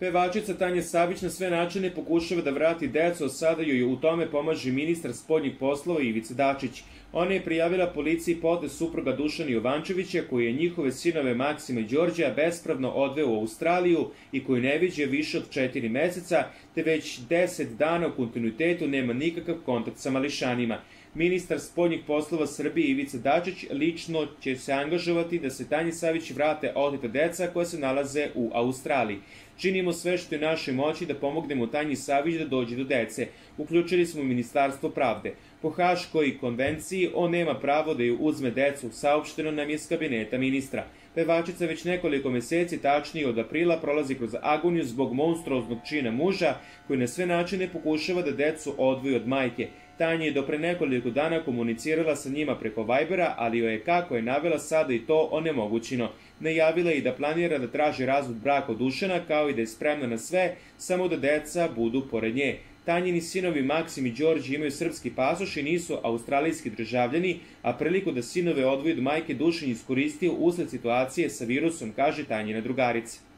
Pevačica Tanja Savić na sve načine pokušava da vrati decu, a sada joj u tome pomaže ministar spoljnih poslova Ivica Dačić. Ona je prijavila policiji potez supruga Dušana Jovančevića, koji je njihove sinove Maksima i Đorđeja bespravno odveo u Australiju i koji ne viđe više od četiri meseca, te već deset dana u kontinuitetu nema nikakav kontakt sa mališanima. Ministar spoljnih poslova Srbije Ivica Dačić lično će se angažovati da se Tanji Savić vrate oteta deca koja se nalaze u Australiji. Činimo sve što je naše moći da pomognemo Tanji Savić da dođe do dece. Uključili smo Ministarstvo pravde. Po Haškoj konvenciji on nema pravo da ju uzme decu, saopšteno nam je s kabineta ministra. Pevačica već nekoliko meseci, tačnije od aprila, prolazi kroz agoniju zbog monstruoznog čina muža, koji na sve načine pokušava da decu odvoji od majke. Tanja je do pre nekoliko dana komunicirala sa njima preko Vibera, ali joj je kako je navela sada i to onemogućino. Najavila je i da planira da traži razvod braka od Dušana, kao i da je spremna na sve, samo da deca budu pored nje. Tanjini sinovi Maksim i Đorđe imaju srpski pasoš i nisu australijski državljani, a priliku da sinove odvoji od majke Dušan iskoristio usled situacije sa virusom, kaže Tanjina drugarica.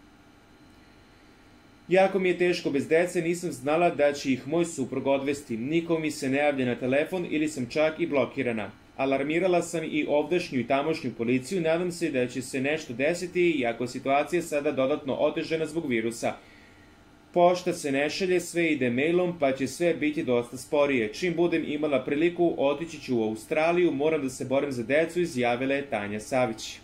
Jako mi je teško bez dece, nisam znala da će ih moj suprug odvesti. Niko mi se ne javlja na telefon ili sam čak i blokirana. Alarmirala sam i ovdašnju i tamošnju policiju, nadam se da će se nešto desiti, iako je situacija sada dodatno otežena zbog virusa. Pošta se ne šalje, sve ide mailom, pa će sve biti dosta sporije. Čim budem imala priliku, otići ću u Australiju, moram da se borim za decu, izjavila je Tanja Savić.